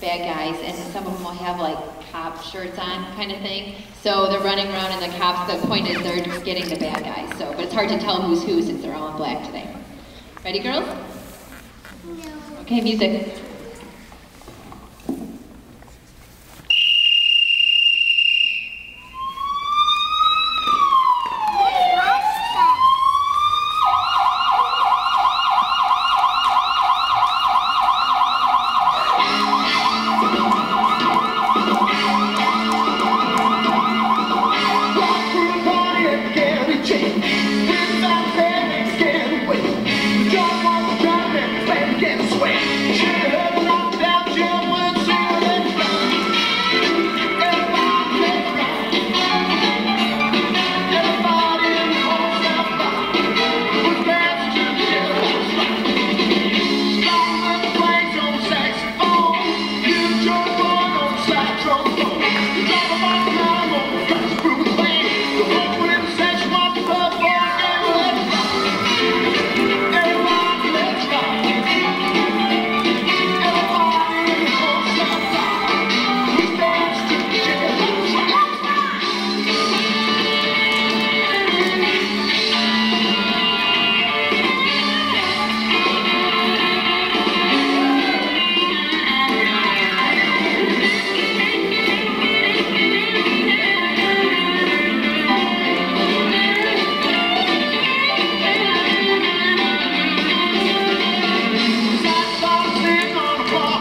bad guys, and some of them will have like cop shirts on, kind of thing. So they're running around, and the cops. The point is, they're just getting the bad guys. So, but it's hard to tell who's who since they're all in black today. Ready, girls? No. Okay, music. children. Come on.